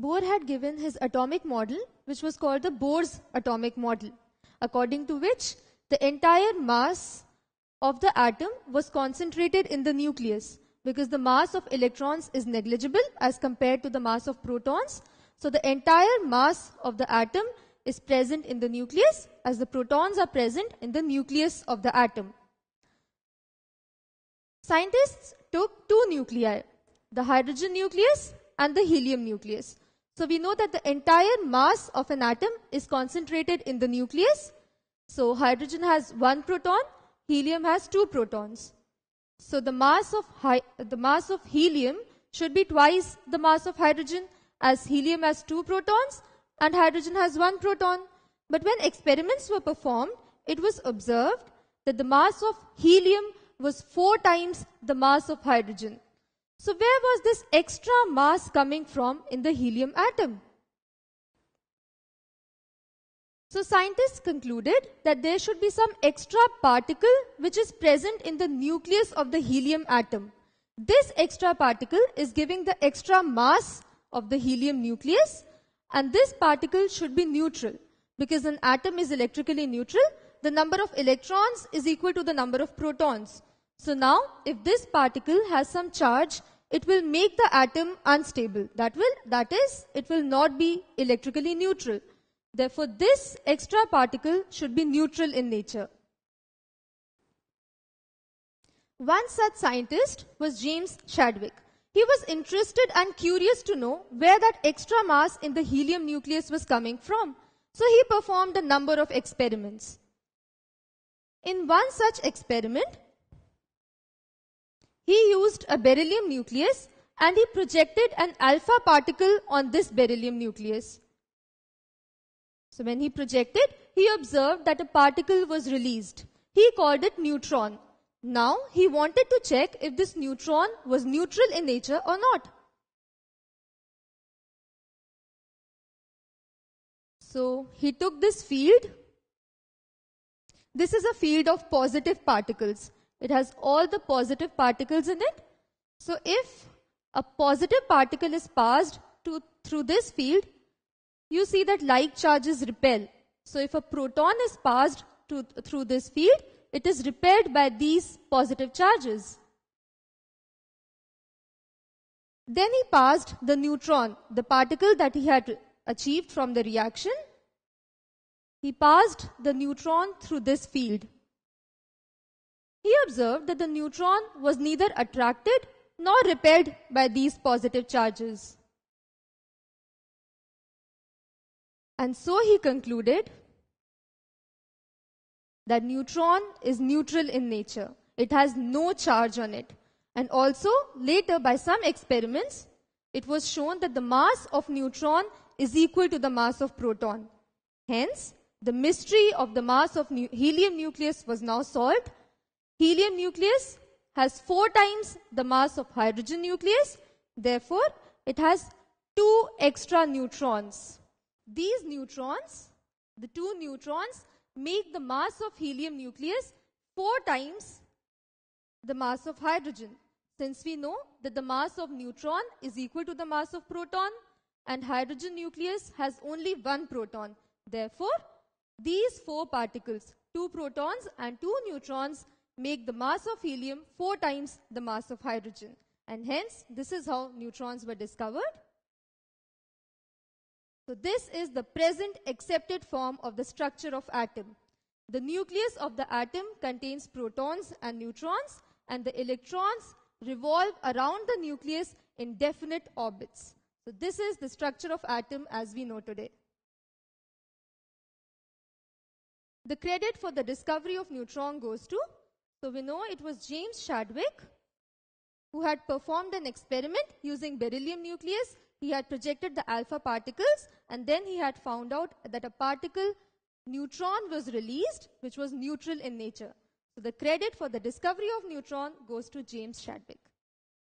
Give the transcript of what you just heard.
Bohr had given his atomic model, which was called the Bohr's atomic model, according to which the entire mass of the atom was concentrated in the nucleus because the mass of electrons is negligible as compared to the mass of protons. So the entire mass of the atom is present in the nucleus as the protons are present in the nucleus of the atom. Scientists took two nuclei, the hydrogen nucleus and the helium nucleus. So we know that the entire mass of an atom is concentrated in the nucleus. So hydrogen has one proton, helium has two protons. So the mass of the mass of helium should be twice the mass of hydrogen as helium has two protons and hydrogen has one proton. But when experiments were performed, it was observed that the mass of helium was four times the mass of hydrogen. So where was this extra mass coming from in the helium atom? So scientists concluded that there should be some extra particle which is present in the nucleus of the helium atom. This extra particle is giving the extra mass of the helium nucleus and this particle should be neutral because an atom is electrically neutral. The number of electrons is equal to the number of protons. So now if this particle has some charge, it will make the atom unstable. That will, that is, it will not be electrically neutral. Therefore, this extra particle should be neutral in nature. One such scientist was James Chadwick. He was interested and curious to know where that extra mass in the helium nucleus was coming from. So he performed a number of experiments. In one such experiment, he used a beryllium nucleus and he projected an alpha particle on this beryllium nucleus. So when he projected, he observed that a particle was released. He called it neutron. Now he wanted to check if this neutron was neutral in nature or not. So he took this field. This is a field of positive particles. It has all the positive particles in it. So if a positive particle is passed to, through this field, you see that like charges repel. So if a proton is passed to, through this field, it is repelled by these positive charges. Then he passed the neutron, the particle that he had achieved from the reaction. He passed the neutron through this field. He observed that the neutron was neither attracted nor repelled by these positive charges. And so he concluded that neutron is neutral in nature. It has no charge on it. And also later by some experiments, it was shown that the mass of neutron is equal to the mass of proton. Hence, the mystery of the mass of helium nucleus was now solved. Helium nucleus has four times the mass of hydrogen nucleus. Therefore, it has two extra neutrons. These neutrons, the two neutrons, make the mass of helium nucleus four times the mass of hydrogen. Since we know that the mass of neutron is equal to the mass of proton and hydrogen nucleus has only one proton. Therefore, these four particles, two protons and two neutrons, make the mass of helium four times the mass of hydrogen. And hence, this is how neutrons were discovered. So this is the present accepted form of the structure of atom. The nucleus of the atom contains protons and neutrons and the electrons revolve around the nucleus in definite orbits. So this is the structure of atom as we know today. The credit for the discovery of neutron goes to, so we know it was James Chadwick who had performed an experiment using beryllium nucleus he had projected the alpha particles and then he had found out that a particle neutron was released which was neutral in nature. So the credit for the discovery of neutron goes to James Chadwick.